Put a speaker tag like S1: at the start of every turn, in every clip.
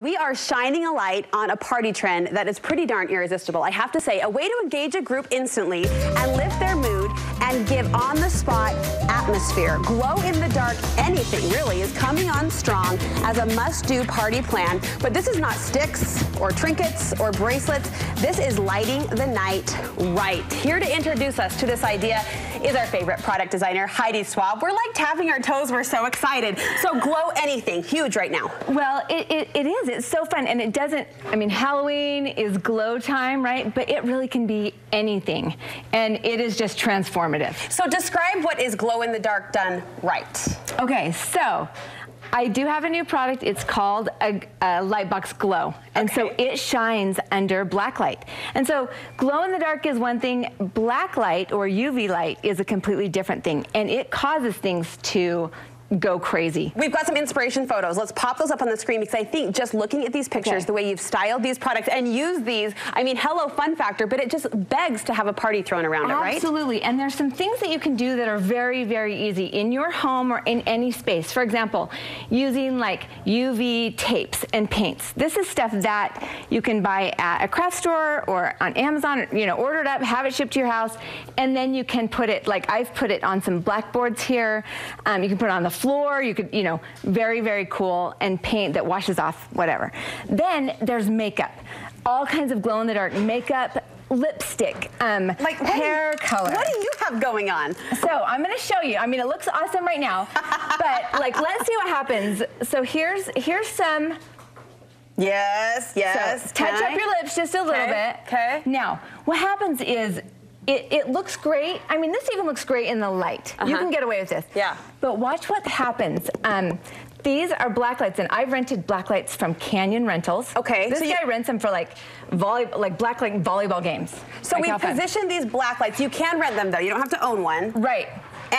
S1: We are shining a light on a party trend that is pretty darn irresistible. I have to say, a way to engage a group instantly and lift their mood and give on-the-spot atmosphere. Glow in the dark anything, really, is coming on strong as a must-do party plan. But this is not sticks or trinkets or bracelets. This is lighting the night right. Here to introduce us to this idea is our favorite product designer, Heidi Swapp. We're like tapping our toes. We're so excited. So glow anything, huge right now.
S2: Well, it, it, it is. It's so fun. And it doesn't, I mean, Halloween is glow time, right? But it really can be anything. And it is just transformative.
S1: So describe what is glow in the dark done right.
S2: Okay, so I do have a new product. It's called a, a Lightbox Glow. And okay. so it shines under black light. And so glow in the dark is one thing. Black light or UV light is a completely different thing. And it causes things to go crazy.
S1: We've got some inspiration photos. Let's pop those up on the screen because I think just looking at these pictures, okay. the way you've styled these products and used these, I mean, hello fun factor, but it just begs to have a party thrown around
S2: Absolutely.
S1: it, right?
S2: Absolutely. And there's some things that you can do that are very, very easy in your home or in any space. For example, using like UV tapes and paints. This is stuff that you can buy at a craft store or on Amazon, you know, order it up, have it shipped to your house, and then you can put it, like I've put it on some blackboards here. Um, you can put it on the floor. You could, you know, very, very cool and paint that washes off whatever. Then there's makeup. All kinds of glow-in-the-dark makeup, lipstick, um, like hair
S1: do,
S2: color.
S1: What do you have going on?
S2: So I'm gonna show you. I mean, it looks awesome right now, but like, let's see what happens. So here's here's some.
S1: Yes, yes.
S2: So touch up your lips just a little
S1: bit. Okay.
S2: Now, what happens is it, it, looks great. I mean, this even looks great in the light. Uh -huh. You uh-huh. can get away with this.
S1: Yeah.
S2: But watch what happens. Um, these are black lights, and I've rented black lights from Canyon Rentals.
S1: Okay.
S2: This so guy rents them for like volley, like black light volleyball games.
S1: So like we positioned these black lights. You can rent them though. You don't have to own one.
S2: Right.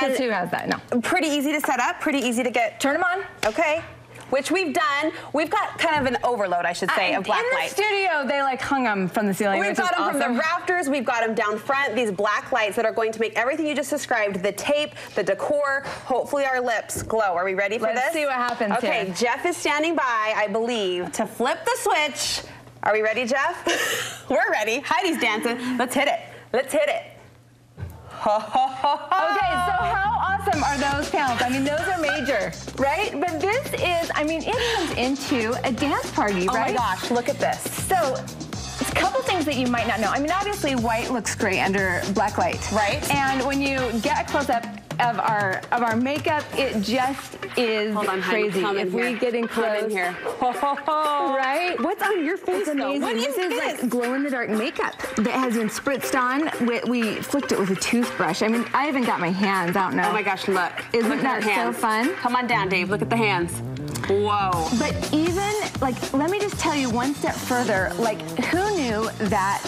S2: And who has that? No.
S1: Pretty easy to set up. Pretty easy to get.
S2: Turn them on.
S1: Okay which we've done. We've got kind of an overload, I should say, uh, of black
S2: in
S1: lights.
S2: In the studio, they like hung them from the ceiling.
S1: We've got them
S2: awesome.
S1: from the rafters. We've got them down front. These black lights that are going to make everything you just described, the tape, the decor, hopefully our lips glow. Are we ready for
S2: Let's
S1: this?
S2: Let's see what happens
S1: Okay,
S2: here.
S1: Jeff is standing by, I believe, to flip the switch. Are we ready, Jeff? We're ready. Heidi's dancing. Let's hit it. Let's hit it.
S2: okay, so how awesome are those panels? I mean, those are major, right? But this is, I mean, it comes into a dance party,
S1: right?
S2: Oh
S1: my gosh, look at this.
S2: So, a couple things that you might not know. I mean, obviously, white looks great under black light.
S1: Right.
S2: And when you get a close-up, of our of our makeup. It just is
S1: on,
S2: crazy.
S1: Honey,
S2: if
S1: we
S2: get in close,
S1: in here,
S2: right?
S1: What's on your face?
S2: It's amazing.
S1: What
S2: this
S1: is,
S2: is
S1: this?
S2: like glow in the dark makeup that has been spritzed on. We, we, flicked it with a toothbrush. I mean, I haven't got my hands. I don't know.
S1: Oh my gosh, look!
S2: Isn't
S1: look
S2: that so fun?
S1: Come on down, Dave. Look at the hands. Whoa.
S2: But even like, let me just tell you one step further. Like, who knew that?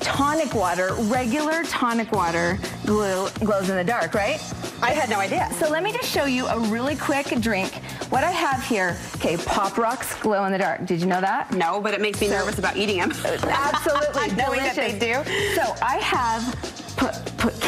S2: Tonic water, regular tonic water glue glows in the dark, right?
S1: I had no idea.
S2: So let me just show you a really quick drink. What I have here, okay, Pop Rocks glow in the dark. Did you know that?
S1: No, but it makes me so, nervous about eating them.
S2: Absolutely,
S1: Knowing that they do.
S2: So I have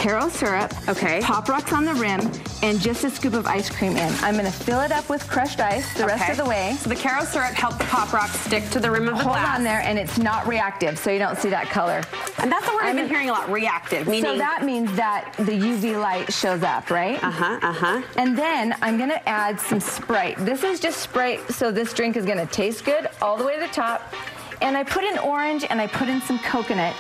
S2: Karo syrup,
S1: okay.
S2: Pop Rocks on the rim, and just a scoop of ice cream in. I'm gonna fill it up with crushed ice the okay. rest of the way.
S1: So the Karo syrup helps the Pop Rocks stick to the rim of the
S2: Hold
S1: glass.
S2: Hold on there, and it's not reactive, so you don't see that color.
S1: And that's the word I've been hearing a lot, reactive, meaning...
S2: So that means that the UV light shows up, right?
S1: Uh-huh, uh-huh.
S2: And then I'm gonna add some Sprite. This is just Sprite, so this drink is gonna taste good all the way to the top. And I put in orange and I put in some coconut.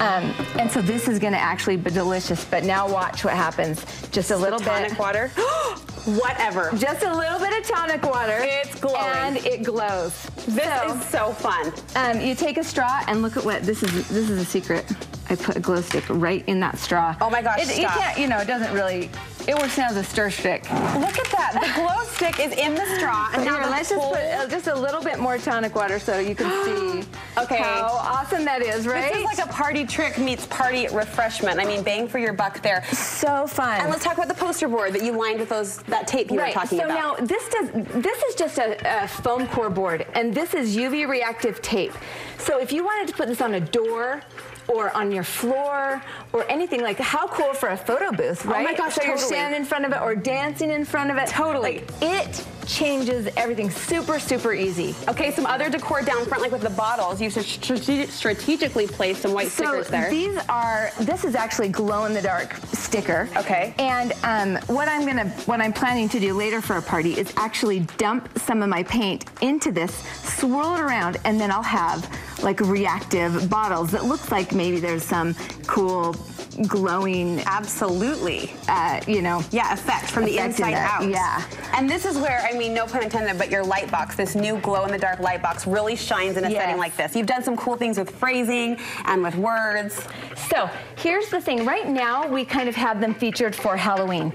S2: Um, and so this is gonna actually be delicious, but now watch what happens. Just a little
S1: tonic
S2: bit.
S1: water. Whatever.
S2: Just a little bit of tonic water.
S1: It's glowing.
S2: And it glows.
S1: This so, is so fun.
S2: Um, you take a straw and look at what, this is This is a secret. I put a glow stick right in that straw.
S1: Oh my gosh,
S2: it, You can't, you know, it doesn't really, it works now as a stir stick.
S1: Look at that, the glow stick is in the straw. And
S2: now let's just put uh, just a little bit more tonic water so you can see
S1: okay.
S2: how awesome that is, right?
S1: This is like a party trick meets party refreshment. I mean, bang for your buck there.
S2: So fun.
S1: And let's talk about the poster board that you lined with those that tape you
S2: right.
S1: were talking
S2: so
S1: about.
S2: So now this does this is just a, a foam core board, and this is UV reactive tape. So if you wanted to put this on a door or on your floor or anything like how cool for a photo booth, right?
S1: Oh my gosh,
S2: so
S1: totally.
S2: Stand in front of it or dancing in front of it.
S1: Totally.
S2: Like, it changes everything super, super easy.
S1: Okay, some other decor down front, like with the bottles, you strate strategically place some white
S2: so
S1: stickers there.
S2: these are, this is actually glow-in-the-dark sticker.
S1: Okay.
S2: And um, what I'm gonna, what I'm planning to do later for a party is actually dump some of my paint into this, swirl it around, and then I'll have like reactive bottles that looks like maybe there's some cool glowing,
S1: absolutely,
S2: uh, you know,
S1: yeah, effect from the inside
S2: in
S1: out.
S2: Yeah.
S1: And this is where, I mean, no pun intended, but your light box, this new glow in the dark light box, really shines in a
S2: yes.
S1: setting like this. You've done some cool things with phrasing and with words.
S2: So here's the thing. Right now, we kind of have them featured for Halloween.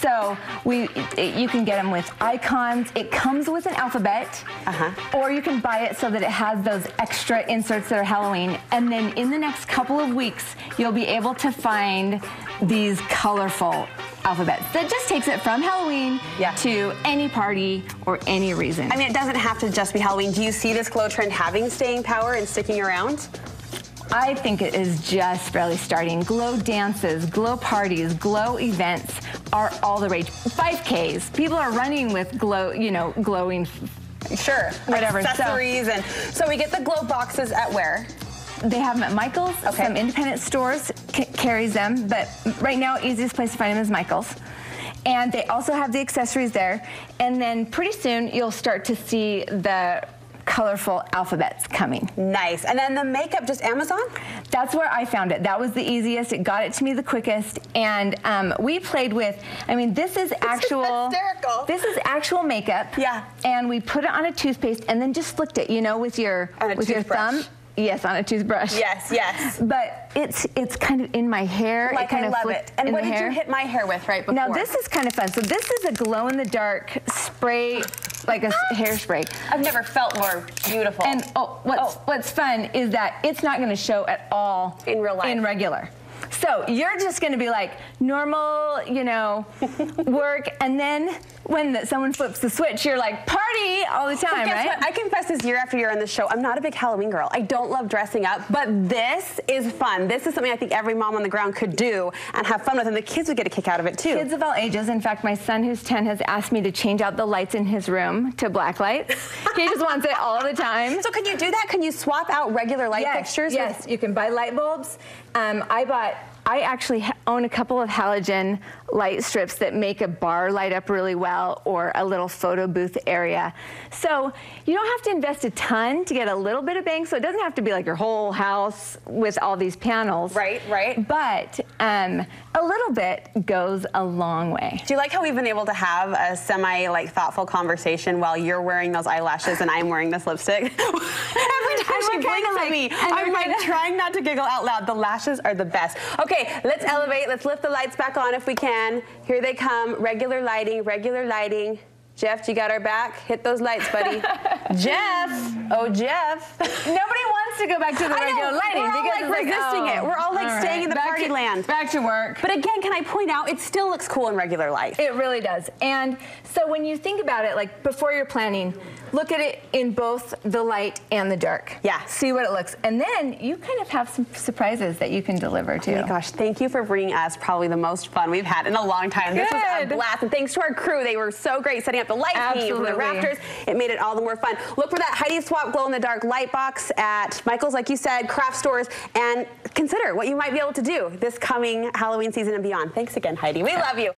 S2: So we, it, you can get them with icons. It comes with an alphabet,
S1: uh-huh.
S2: or you can buy it so that it has those extra inserts that are Halloween. And then in the next couple of weeks, you'll be able to find these colorful alphabets. That just takes it from Halloween
S1: yeah.
S2: to any party or any reason.
S1: I mean, it doesn't have to just be Halloween. Do you see this glow trend having staying power and sticking around?
S2: I think it is just barely starting. Glow dances, glow parties, glow events are all the rage. 5Ks, people are running with glow, you know, glowing.
S1: Sure,
S2: whatever.
S1: Accessories so, and so we get the glow boxes at where?
S2: They have them at Michael's.
S1: Okay.
S2: Some independent stores carries them, but right now, easiest place to find them is Michael's. And they also have the accessories there. And then pretty soon, you'll start to see the colorful alphabets coming.
S1: Nice. And then the makeup, just Amazon?
S2: That's where I found it. That was the easiest. It got it to me the quickest. And um, we played with, I mean, this is actual.
S1: hysterical.
S2: This is actual makeup.
S1: Yeah.
S2: And we put it on a toothpaste and then just flicked it, you know, with your with your thumb. Yes, on a toothbrush.
S1: Yes, yes.
S2: But it's it's kind of in my hair.
S1: Like
S2: it kind
S1: I
S2: of
S1: love it. And what did
S2: hair.
S1: you hit my hair with right before?
S2: Now this is kind of fun. So this is a glow in the dark spray, like a hairspray.
S1: I've never felt more beautiful.
S2: And oh, what's
S1: oh.
S2: what's fun is that it's not going to show at all
S1: in real life.
S2: In regular. So you're just going to be like normal, you know, work, and then when the, someone flips the switch, you're like party all the time,
S1: well,
S2: right?
S1: What? I confess this year after year on the show, I'm not a big Halloween girl. I don't love dressing up, but this is fun. This is something I think every mom on the ground could do and have fun with, and the kids would get a kick out of it too.
S2: Kids of all ages. In fact, my son, who's 10, has asked me to change out the lights in his room to black lights. he just wants it all the time.
S1: So can you do that? Can you swap out regular light
S2: yes,
S1: fixtures?
S2: Yes, you can buy light bulbs. Um, I bought I actually own a couple of halogen light strips that make a bar light up really well or a little photo booth area. So you don't have to invest a ton to get a little bit of bang. So it doesn't have to be like your whole house with all these panels.
S1: Right, right.
S2: But um, a little bit goes a long way.
S1: Do you like how we've been able to have a semi like thoughtful conversation while you're wearing those eyelashes and I'm wearing this lipstick? Every time she blinks
S2: like,
S1: at me, I'm like trying not to giggle out loud. The lashes are the best. Okay, let's elevate. Let's lift the lights back on if we can. Here they come. Regular lighting, regular lighting. Jeff, you got our back? Hit those lights, buddy. Jeff! Oh, Jeff.
S2: To go back to the regular lighting
S1: We're all like resisting
S2: like,
S1: oh, it. We're all like
S2: all
S1: staying
S2: right.
S1: in the
S2: back
S1: party
S2: to,
S1: land.
S2: Back to work.
S1: But again, can I point out, it still looks cool in regular life.
S2: It really does. And so when you think about it, like before you're planning, look at it in both the light and the dark.
S1: Yeah.
S2: See what it looks. And then you kind of have some surprises that you can deliver too.
S1: Oh my gosh, thank you for bringing us probably the most fun we've had in a long time.
S2: Good.
S1: This was a blast. And thanks to our crew. They were so great setting up the light from the rafters. It made it all the more fun. Look for that Heidi Swapp glow in the dark light box at Michael's, like you said, craft stores, and consider what you might be able to do this coming Halloween season and beyond. Thanks again, Heidi. We love you.